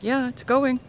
Yeah, it's going.